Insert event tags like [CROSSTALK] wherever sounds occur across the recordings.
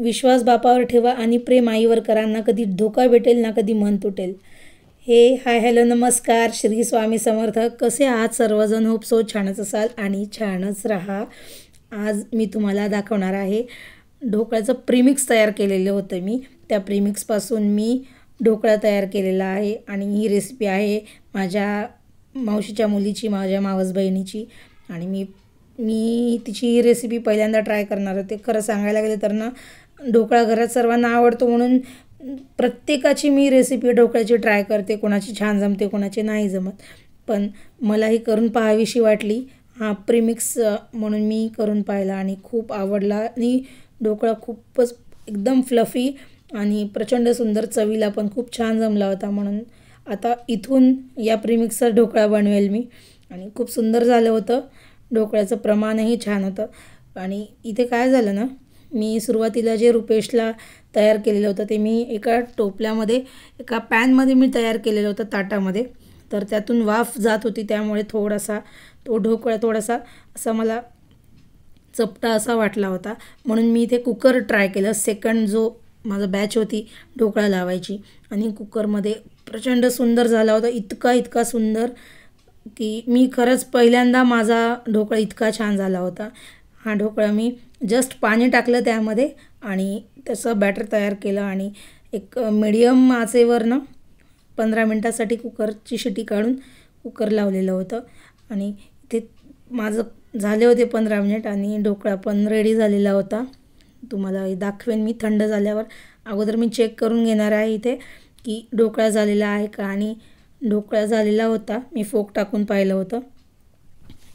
विश्वास बापावर ठेवा आणि प्रेम आईवर करा ना कधी धोका भेटेल ना कधी मन तुटेल. हे हाय हॅलो नमस्कार. श्री स्वामी समर्थ कसे आहात सर्वजण? होप सो छानच असाल आणि छानच राहा. आज मी तुम्हाला दाखवणार आहे ढोकळ्याचं प्रिमिक्स तयार केलेलं होतं मी. त्या प्रिमिक्सपासून मी ढोकळा तयार केलेला आहे आणि ही रेसिपी आहे माझ्या मावशीच्या मुलीची माझ्या मावस बहिणीची आणि मी मी तिची ही रेसिपी पहिल्यांदा ट्राय करणार होते खरं सांगायला गेलं तर ना ढोकळा घरात सर्वांना आवडतो म्हणून प्रत्येकाची मी रेसिपी ढोकळ्याची ट्राय करते. कोणाची छान जमते कोणाची नाही जमत. पण मला ही करून पाहावीशी वाटली. हा प्रीमिक्स म्हणून मी करून पाहिला आणि खूप आवडला. आणि ढोकळा खूपच एकदम फ्लफी आणि प्रचंड सुंदर चवीला पण खूप छान जमला होता. म्हणून आता इथून या प्रीमिक्सचा ढोकळा बनवेल मी. आणि खूप सुंदर झालं होतं. ढोकळ्याचं प्रमाणही छान होतं. आणि इथे काय झालं ना मी सुरुवातीला जे रुपेशला तयार केलेलं होतं ते मी एका टोपल्यामध्ये एका पॅनमध्ये मी तयार केलेलं होतं ताटामध्ये. तर त्यातून वाफ जात होती त्यामुळे थोडासा तो ढोकळा थोडासा असा मला चपटा असा वाटला होता. म्हणून मी इथे कुकर ट्राय केलं. सेकंड जो माझा बॅच होती ढोकळा लावायची. आणि कुकरमध्ये प्रचंड सुंदर झाला होता. इतका इतका सुंदर की मी खरंच पहिल्यांदा माझा ढोकळा इतका छान झाला होता. हा ढोकळा मी जस्ट पाणी टाकलं त्यामध्ये आणि त्याचं बॅटर तयार केलं आणि एक मिडियम आचेवरनं पंधरा मिनटासाठी कुकरची शिटी काढून कुकर लावलेलं होतं. आणि ते माझं झाले होते पंधरा मिनिट आणि ढोकळा पण रेडी झालेला होता. तुम्हाला दाखवेन मी थंड झाल्यावर. अगोदर मी चेक करून घेणार आहे इथे की ढोकळा झालेला आहे का आणि ढोकळा झालेला होता. मी फोक टाकून पाहिलं होतं.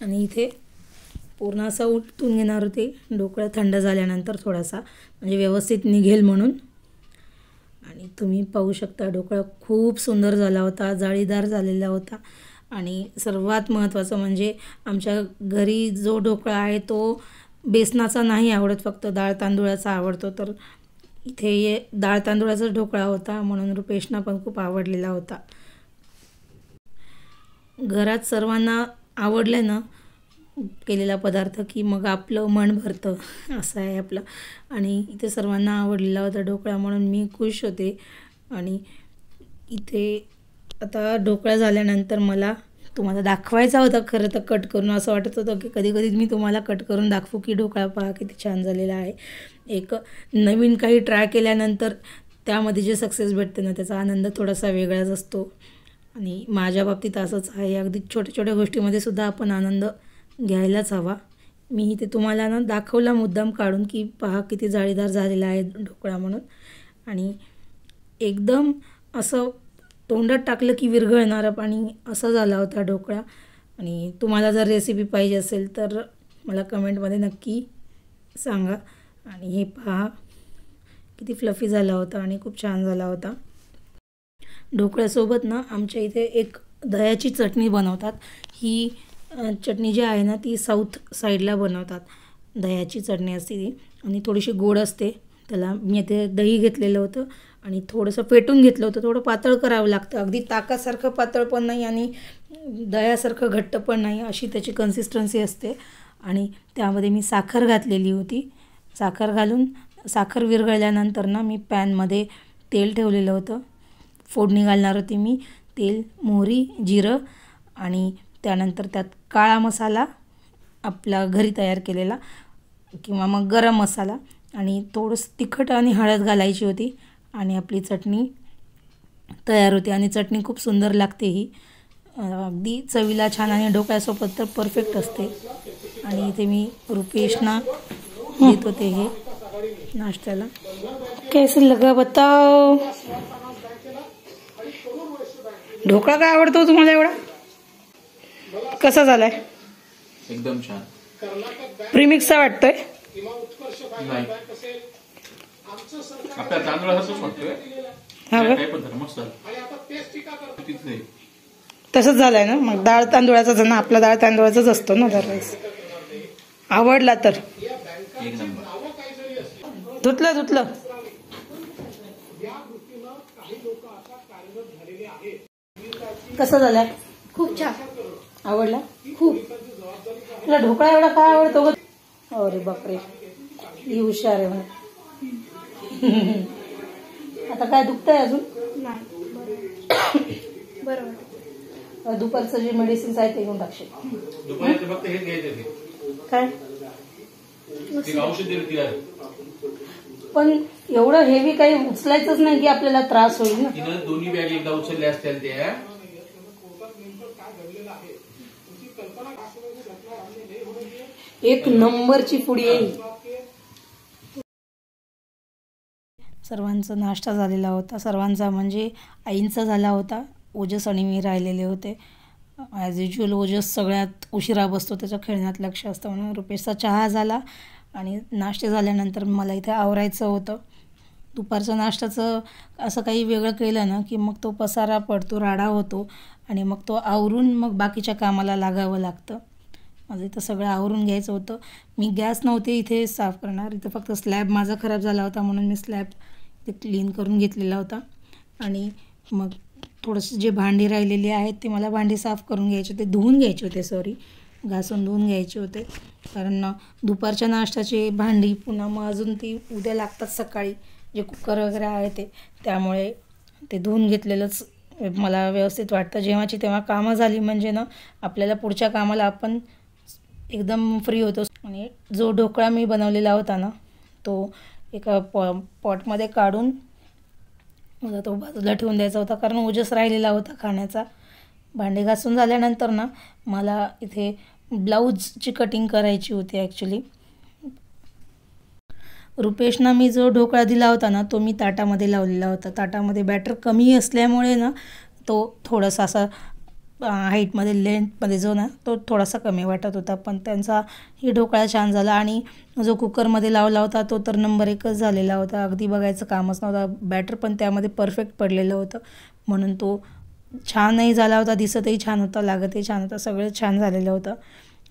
आणि इथे पूर्ण असा उलटून घेणार होते. ढोकळा थंड झाल्यानंतर थोडासा म्हणजे व्यवस्थित निघेल म्हणून. आणि तुम्ही पाहू शकता ढोकळा खूप सुंदर झाला होता जाळीदार झालेला होता. आणि सर्वात महत्त्वाचं म्हणजे आमच्या घरी जो ढोकळा आहे तो बेसनाचा नाही आवडत फक्त डाळ तांदुळाचा आवडतो. तर इथे ये डाळ तांदुळाचा ढोकळा होता म्हणून रुपेशना पण खूप आवडलेला होता. घरात सर्वांना आवडलं ना केलेला पदार्थ की मग आपलं मन भरतं. असं आहे आपलं. आणि इथे सर्वांना आवडलेला होता ढोकळा म्हणून मी खुश होते. आणि इथे आता ढोकळा झाल्यानंतर मला तुम्हाला दाखवायचा होता खरं तर कट करून. असं वाटत होतं की कधी कधी मी तुम्हाला कट करून दाखवू की ढोकळा पहा किती छान झालेला आहे. एक नवीन काही ट्राय केल्यानंतर त्यामध्ये जे सक्सेस भेटते ना त्याचा आनंद थोडासा वेगळाच असतो. आणि माझ्या बाबतीत असंच आहे. अगदी छोट्या छोट्या गोष्टीमध्ये सुद्धा आपण आनंद घ्यायलाच हवा. मी इथे तुम्हाला ना दाखवला मुद्दाम काढून की पहा किती जाळीदार झालेला आहे ढोकळा म्हणून. आणि एकदम असं तोंडात टाकलं की विरघळणारं पाणी असा झाला होता ढोकळा. आणि तुम्हाला जर रेसिपी पाहिजे असेल तर मला कमेंटमध्ये नक्की सांगा. आणि हे पहा किती फ्लफी झाला होता आणि खूप छान झाला होता. ढोकळ्यासोबत ना आमच्या इथे एक दह्याची चटणी बनवतात. ही चटणी जी आहे ना ती साऊथ साईडला बनवतात. दह्याची चटणी असते ती. आणि थोडीशी गोड असते. त्याला मी येथे दही घेतलेलं होतं आणि थोडंसं फेटून घेतलं होतं. थोडं पातळ करावं लागतं. अगदी ताकासारखं पातळ पण नाही आणि दह्यासारखं घट्ट पण नाही अशी त्याची कन्सिस्टन्सी असते. आणि त्यामध्ये मी साखर घातलेली होती. साखर घालून साखर विरघळल्यानंतर ना मी पॅनमध्ये तेल ठेवलेलं होतं. फोडणी घालणार होती मी. तेल मोहरी जिरं आणि त्यानंतर त्यात काळा मसाला आपला घरी तयार केलेला किंवा मग गरम मसाला आणि थोडंसं तिखट आणि हळद घालायची होती आणि आपली चटणी तयार होते आणि चटणी खूप सुंदर लागते ही. अगदी चवीला छान आणि ढोकळ्यासोबत तर परफेक्ट असते. आणि इथे मी रुपेशना देत होते हे नाश्त्याला. कैसे लगा बताओ. ढोकळा काय आवडतो तुम्हाला एवढा? कसा झालाय? एकदम छान. प्रीमिक्सचा वाटतोय? आपल्या तांदळासारखंच वाटतोय. हा तसंच झालंय ना? मग डाळ तांदूळाचाच आहे ना आपला डाळ तांदूळाचाच असतो ना दरवेळेस. आवडला तर. धुतलं धुतलं. कसा झालाय खूप छान. आवडला? खूप. तुला ढोकळा एवढा काय आवडतो ग? अरे बापरे. ही हुशार आहे म्हणा. आता काय दुखतंय अजून? नाही. बरं बरं. वाटतं दुपारचं जे मेडिसिन्स आहे ते घेऊन टाकशील काय? पण एवढं हेवी काही उचलायचंच नाही की आपल्याला त्रास होईल ना? दोन्ही बॅग एकदा उचलल्या असत्या त्या. एक नंबरची पुडी येईल. सर्वांचा नाश्ता झालेला होता. सर्वांचा म्हणजे आईंचा झाला होता. ओजस आणि मी राहिलेले होते. ॲज युज्युअल ओजस सगळ्यात उशिरा बसतो त्याच्या खेळण्यात लक्ष असतं म्हणून रुपेशचा चहा झाला आणि नाश्ते झाल्यानंतर मला इथे आवरायचं होतं. दुपारचं नाश्त्याचं असं काही वेगळं केलं ना की मग तो पसारा पडतो राडा होतो आणि मग तो आवरून मग बाकीच्या कामाला लागावं लागतं. माझं इथं सगळं आवरून घ्यायचं होतं. मी गॅस नव्हते इथे साफ करणार. इथं फक्त स्लॅब माझा खराब झाला होता म्हणून मी स्लॅब ते क्लीन करून घेतलेला होता. आणि मग थोडंसं जे भांडी राहिलेली आहेत ते मला भांडी साफ करून घ्यायचे होते. धुवून घ्यायचे होते सॉरी घासून धुवून घ्यायचे होते. कारण दुपारच्या नाश्त्याची भांडी पुन्हा मग अजून ती उद्या लागतात सकाळी. जे कुकर वगैरे आहे ते. त्यामुळे ते धुवून घेतलेलंच मला व्यवस्थित वाटतं. जेव्हाची तेव्हा कामं झाली म्हणजे ना आपल्याला पुढच्या कामाला आपण एकदम फ्री होतो. आणि जो ढोकळा मी बनवलेला होता ना तो एका पॉ पॉटमध्ये काढून मला तो बाजूला ठेवून द्यायचा होता. कारण ओजस राहिलेला होता खाण्याचा. भांडे घासून झाल्यानंतर ना मला इथे ब्लाऊजची कटिंग करायची होती ॲक्च्युली रुपेशना मी जो ढोकळा दिला होता ना तो मी ताटामध्ये लावलेला होता. ताटामध्ये बॅटर कमी असल्यामुळे ना तो थोडासा असा हाईटमध्ये लेंथमध्ये जो ना तो थोडासा कमी वाटत होता. पण त्यांचा ही ढोकळा छान झाला आणि जो कुकरमध्ये लावला होता तो तर नंबर एकच झालेला होता. अगदी बघायचं कामच नव्हता. बॅटर पण त्यामध्ये परफेक्ट पडलेलं होतं. म्हणून तो छानही झाला होता. दिसतही छान होता लागतही छान होता. सगळं छान झालेलं होतं.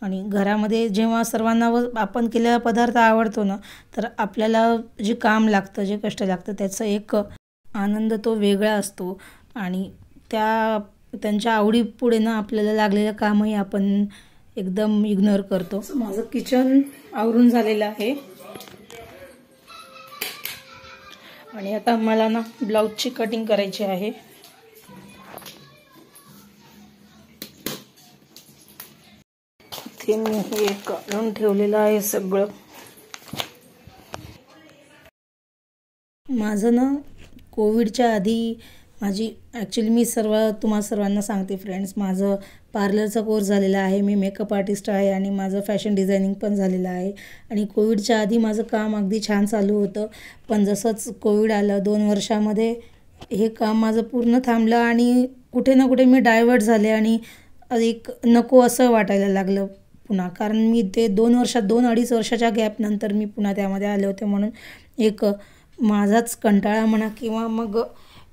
आणि घरामध्ये जेव्हा सर्वांना व आपण केलेला पदार्थ आवडतो ना तर आपल्याला जे काम लागतं जे कष्ट लागतं त्याचा एक आनंद तो वेगळा असतो. आणि त्या त्यांच्या आवडीपुढे ना आपल्याला लागलेलं कामही आपण एकदम इग्नोर करतो. माझं किचन आवरून झालेलं आहे. आणि आता मला ना ब्लाऊजची कटिंग करायची आहे. मी हे काढून ठेवलेलं आहे सगळं. माझं ना कोविडच्या आधी माझी ॲक्च्युली मी सर्व तुम्हा सर्वांना सांगते फ्रेंड्स माझं पार्लरचा कोर्स झालेला आहे मी मेकअप आर्टिस्ट आहे आणि माझं फॅशन डिझायनिंग पण झालेलं आहे. आणि कोविडच्या आधी माझं काम अगदी छान चालू होतं पण जसंच कोविड आलं दोन वर्षामध्ये हे काम माझं पूर्ण थांबलं आणि कुठे ना कुठे मी डायवर्ट झाले आणि एक नको असं वाटायला लागलं पुन्हा. कारण मी ते दोन वर्षात दोन अडीच वर्षाच्या गॅपनंतर मी पुन्हा त्यामध्ये आले होते म्हणून एक माझाच कंटाळा म्हणा किंवा मग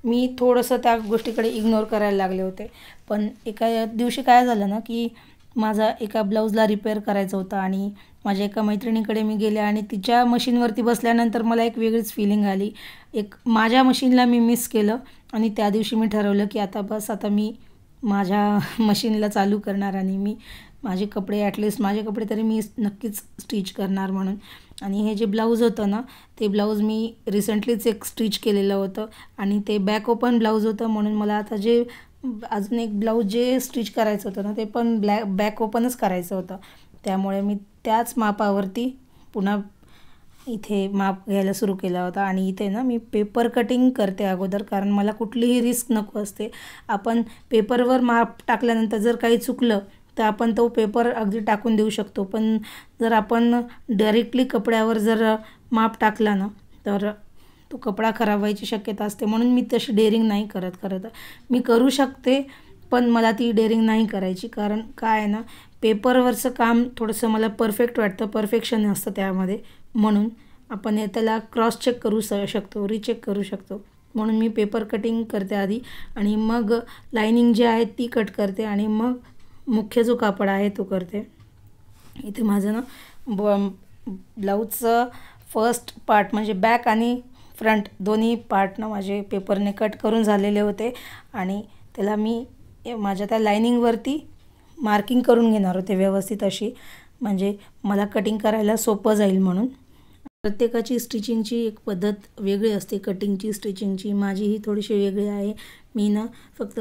मी थोडंसं त्या गोष्टीकडे इग्नोर करायला लागले होते. पण एका दिवशी काय झालं ना की माझा एका ब्लाऊजला रिपेअर करायचं होतं आणि माझ्या एका मैत्रिणीकडे मी गेले आणि तिच्या मशीनवरती बसल्यानंतर मला एक वेगळीच फिलिंग आली. एक माझ्या मशीनला मी मिस केलं आणि त्या दिवशी मी ठरवलं की आता बस आता मी माझ्या [LAUGHS] मशीनला चालू करणार आणि मी माझे कपडे ॲटलिस्ट माझे कपडे तरी मी नक्कीच स्टिच करणार म्हणून. आणि हे जे ब्लाऊज होतं ना ते ब्लाऊज मी रिसेंटलीच एक स्टिच केलेलं होतं आणि ते बॅक ओपन ब्लाऊज होतं म्हणून मला आता जे अजून एक ब्लाऊज जे स्टिच करायचं होतं ना ते पण ब्लॅक बॅक ओपनच करायचं होतं. त्यामुळे मी त्याच मापावरती पुन्हा इथे माप घ्यायला सुरू केला होता आणि इथे ना मी पेपर कटिंग करते अगोदर कारण मला कुठलीही रिस्क नको असते. आपण पेपरवर माप टाकल्यानंतर जर काही चुकलं तर आपण तो पेपर अगदी टाकून देऊ शकतो. पण जर आपण डायरेक्टली कपड्यावर जर माप टाकला ना तर तो कपडा खराब व्हायची शक्यता असते. म्हणून मी तशी डेअरिंग नाही करत खरं तर. मी करू शकते पण मला ती डेअरिंग नाही करायची. कारण काय आहे ना पेपरवरचं काम थोडंसं मला परफेक्ट वाटतं. परफेक्शन असतं त्यामध्ये. म्हणून आपण हे त्याला क्रॉस चेक करू स शकतो रिचेक करू शकतो. म्हणून मी पेपर कटिंग करते आधी. आणि मग लाईनिंग जी आहे ती कट करते. आणि मग मुख्य जो कापड आहे तो करते. इथे माझं ना ब ब्लाऊजचं फर्स्ट पार्ट म्हणजे बॅक आणि फ्रंट दोन्ही पार्ट ना माझे पेपरने कट करून झालेले होते. आणि त्याला मी माझ्या त्या लायनिंगवरती मार्किंग करून घेणार होते व्यवस्थित अशी. म्हणजे मला कटिंग करायला सोपं जाईल म्हणून. प्रत्येकाची स्टिचिंगची एक पद्धत वेगळी असते. कटिंगची स्टिचिंगची माझी ही थोडीशी वेगळी आहे. मी ना फक्त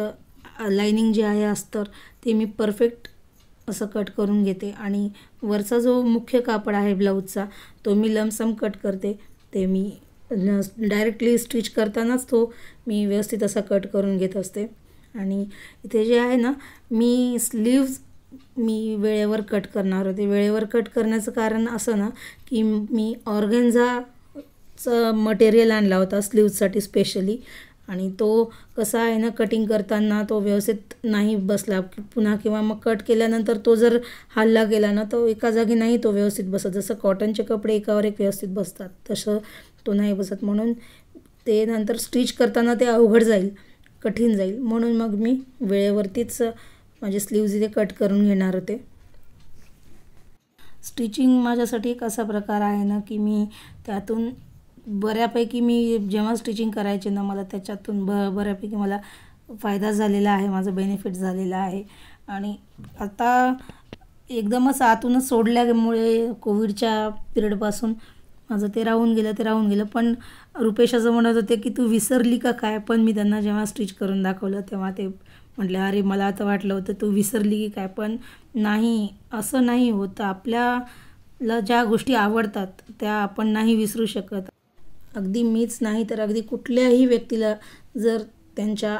लाईनिंग जे आहे अस्तर ते मी परफेक्ट असं कट करून घेते. आणि वरचा जो मुख्य कापड आहे ब्लाऊजचा तो मी लमसम कट करते. ते मी डायरेक्टली स्टिच करतानाच तो मी व्यवस्थित असा कट करून घेत असते. आणि इथे जे आहे ना मी स्लीव्ज मी वेळेवर कट करणार होते. वेळेवर कट करण्याचं कारण असं ना की मी ऑर्गेन्झाचं मटेरियल आणला होता स्लीव्जसाठी स्पेशली आणि तो कसा आहे ना कटिंग करताना तो व्यवस्थित नाही बसला. पुन्हा किंवा मग कट केल्यानंतर तो जर हल्ला गेला ना तो एका जागी नाही तो व्यवस्थित बसत. जसं कॉटनचे कपडे एकावर एक व्यवस्थित बसतात तसं तो नाही बसत. म्हणून ते नंतर स्टिच करताना ते अवघड जाईल कठीण जाईल. म्हणून मग मी वेळेवरतीच माझे स्लीव्ज इथे कट करून घेणार होते. स्टिचिंग माझ्यासाठी एक असा प्रकार आहे ना की मी त्यातून बऱ्यापैकी मी जेव्हा स्टिचिंग करायचे ना मला त्याच्यातून ब बऱ्यापैकी मला फायदा झालेला आहे माझं बेनिफिट झालेला आहे. आणि आता एकदमच आतूनच सोडल्यामुळे कोविडच्या पिरियडपासून माझं ते राहून गेलं ते राहून गेलं. पण रुपेश असं म्हणत होते की तू विसरली का काय? पण मी त्यांना जेव्हा स्टिच करून दाखवलं तेव्हा ते म्हटलं अरे मला आता वाटलं होतं तू विसरली की काय. पण नाही असं नाही होतं. आपल्याला ज्या गोष्टी आवडतात त्या आपण नाही विसरू शकत. अगदी मीच नाही तर अगदी कुठल्याही व्यक्तीला जर त्यांच्या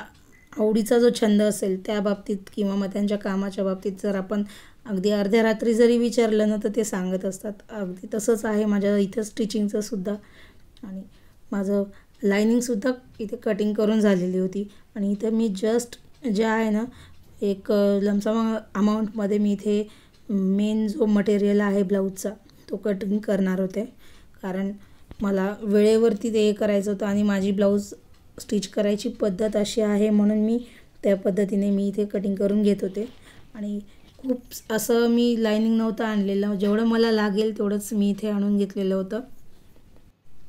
आवडीचा जो छंद असेल त्या बाबतीत किंवा मग त्यांच्या कामाच्या बाबतीत जर आपण अगदी अर्ध्या रात्री जरी विचारलं ना तर ते सांगत असतात. अगदी तसंच आहे माझ्या इथं स्टिचिंगचं सुद्धा. आणि माझं लायनिंगसुद्धा इथे कटिंग करून झालेली होती. आणि इथं मी जस्ट जे आहे ना एक लमसम अमाऊंटमध्ये मी इथे मेन जो मटेरियल आहे ब्लाऊजचा तो कटिंग करणार होते. कारण मला वेळेवरती ते हे करायचं होतं आणि माझी ब्लाऊज स्टिच करायची पद्धत अशी आहे म्हणून मी त्या पद्धतीने मी इथे कटिंग करून घेत होते. आणि खूप असं मी लायनिंग नव्हतं आणलेलं. जेवढं मला लागेल तेवढंच मी इथे आणून घेतलेलं होतं.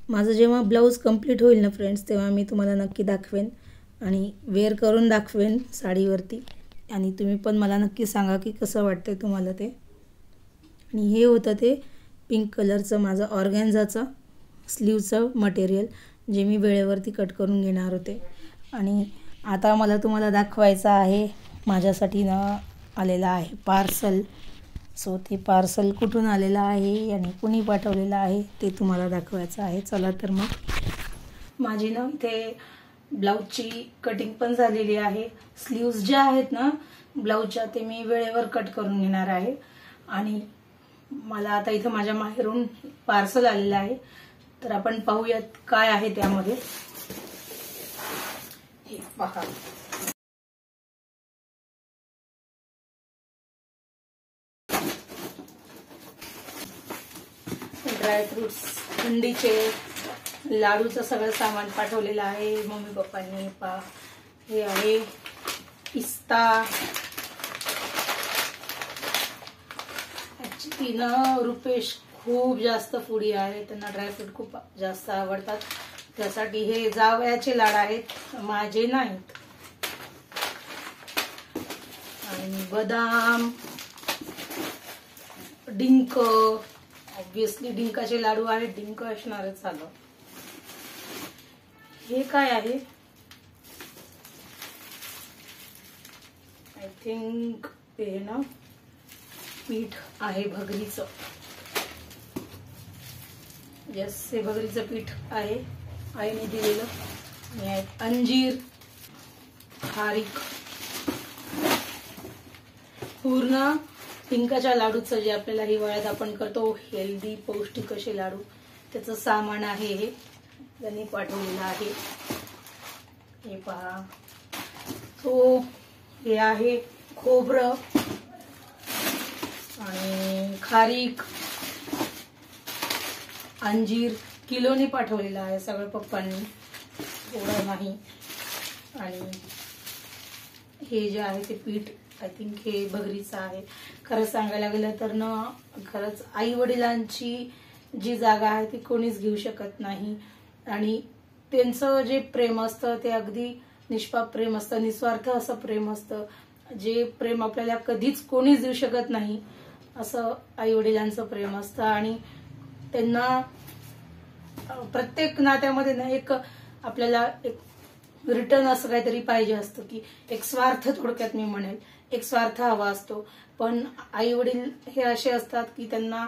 माझं जेव्हा ब्लाऊज कंप्लीट होईल ना फ्रेंड्स तेव्हा मी तुम्हाला नक्की दाखवेन आणि वेअर करून दाखवेन साडीवरती. आणि तुम्ही पण मला नक्की सांगा की कसं वाटतं तुम्हाला ते. आणि हे होतं ते पिंक कलरचं माझं ऑर्गॅन्झाचं स्लीवचं मटेरियल जे मी वेळेवरती कट करून घेणार होते. आणि आता मला तुम्हाला दाखवायचं आहे माझ्यासाठी ना आलेलं आहे पार्सल सो ते पार्सल कुठून आलेलं आहे आणि कुणी पाठवलेलं आहे ते तुम्हाला दाखवायचं आहे. चला तर मग. माझी ना इथे ब्लाऊजची कटिंग पण झालेली आहे. स्लीव्ज ज्या आहेत ना ब्लाऊजच्या ते मी वेळेवर कट करून घेणार आहे. आणि मला आता इथं माझ्या माहेरून पार्सल आलेलं आहे. तर आपण पाहूयात काय आहे त्यामध्ये. हे पहा. ड्रायफ्रुट्स थंडीचे लाडूचं सगळं सामान पाठवलेलं आहे. मम्मी पप्पांनी पा हे आहे. पिस्ता. ऍक्च्युली ना रुपेश खूप जास्त फुडी आहे त्यांना ड्रायफ्रूट खूप जास्त आवडतात. त्यासाठी हे जावयाचे लाड आहेत माझे नाहीत. आणि बदाम डिंक ऑब्विसली डिंकाचे लाडू आहेत डिंक असणारच झालं हे काय आहे? आय थिंक ते ना पीठ आहे भगरीचं यस हे भगरीचं पीठ आहे. आईने दिलेलं. आणि आहेत अंजीर खारीक. पूर्ण पिंकाच्या लाडूचं जे आपल्याला हिवाळ्यात आपण करतो हेल्दी पौष्टिक असे लाडू. त्याचं सामान आहे हे. त्यांनी पाठवलेलं आहे. हे पहा. तो हे आहे खोबरं. आणि खारीक. अंजीर किलोने पाठवलेलं आहे सगळं पप्पांनी. एवढं नाही. आणि हे जे आहे ते पीठ आय थिंक हे भगरीचं आहे. खरंच सांगायला गेलं तर ना खरंच आई वडिलांची जी जागा आहे ती कोणीच घेऊ शकत नाही. आणि त्यांचं जे प्रेम असतं ते अगदी निष्पाप प्रेम असतं निस्वार्थ असं प्रेम असतं. जे प्रेम आपल्याला कधीच कोणीच देऊ शकत नाही असं आई वडिलांचं प्रेम असतं. आणि त्यांना प्रत्येक नात्यामध्ये ना एक आपल्याला एक रिटर्न असं काहीतरी पाहिजे असतं की एक स्वार्थ थोडक्यात मी म्हणेल. एक स्वार्थ हवा असतो. पण आई वडील हे असे असतात की त्यांना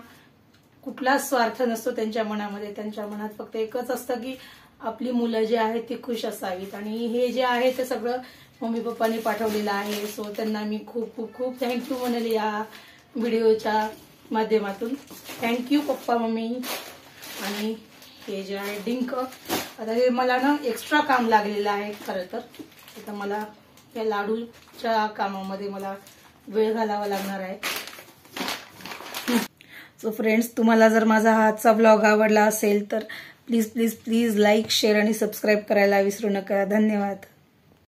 कुठलाच स्वार्थ नसतो त्यांच्या मनामध्ये. त्यांच्या मनात फक्त एकच असतं की आपली मुलं जी आहेत ती खुश असावीत. आणि हे जे आहे ते सगळं मम्मी पप्पांनी पाठवलेलं आहे. सो त्यांना मी खूप खूप खूप थँक्यू म्हणेल या व्हिडिओच्या माध्यमातून. Thank you papa mummy. आणि हे जे आहे डिंक. आता हे मला ना एक्स्ट्रा काम लागलेलं आहे खरं तर. आता मला या लाडूच्या कामामध्ये मला वेळ घालावा लागणार आहे. सो फ्रेंड्स तुम्हाला जर माझा हातचा ब्लॉग आवडला असेल तर please please please like share आणि सबस्क्राईब करायला विसरू नका. धन्यवाद.